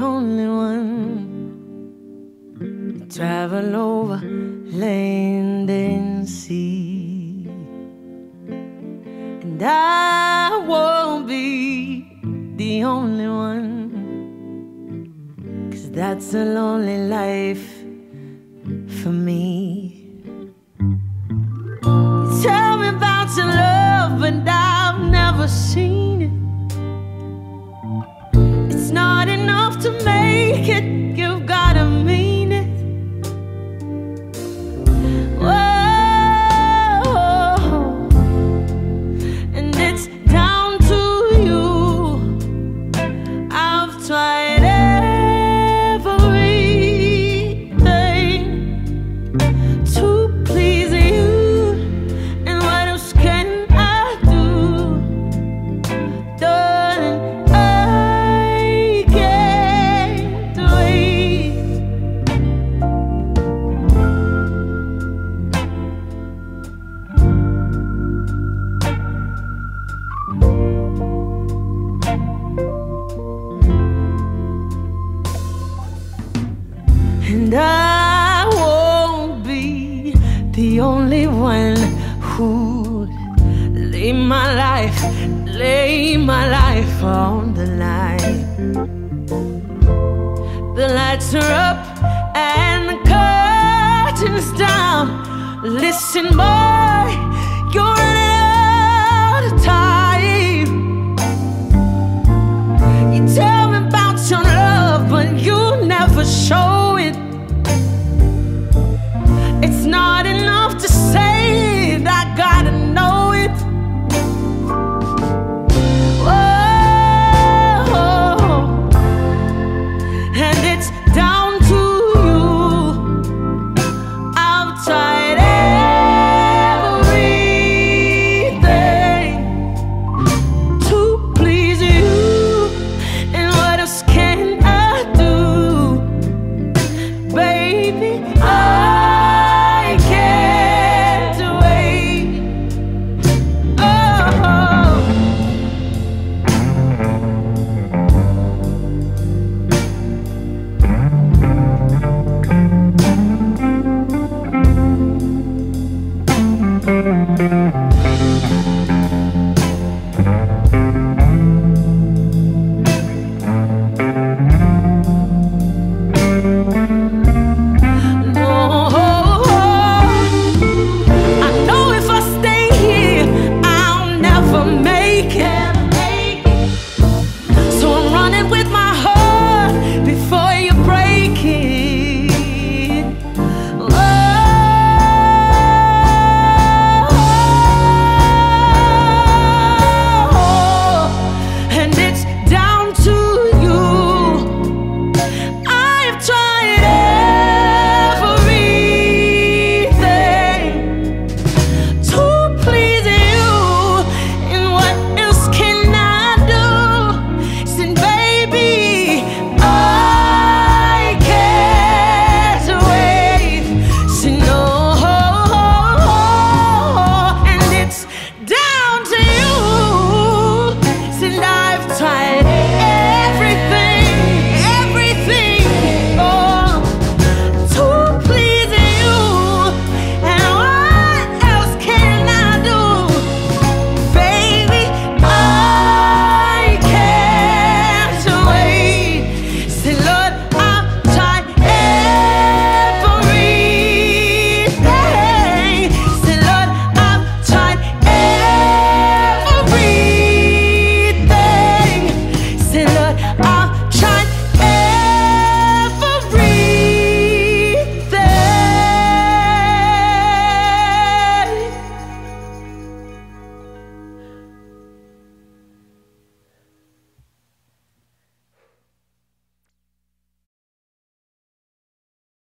one. to Travel over land and sea. And I won't be the only one. Cause that's a lonely life for me. You tell me about your love, and I've never seen And I won't be the only one who lay my life, lay my life on the line. The lights are up and the curtains down. Listen, boy, running with my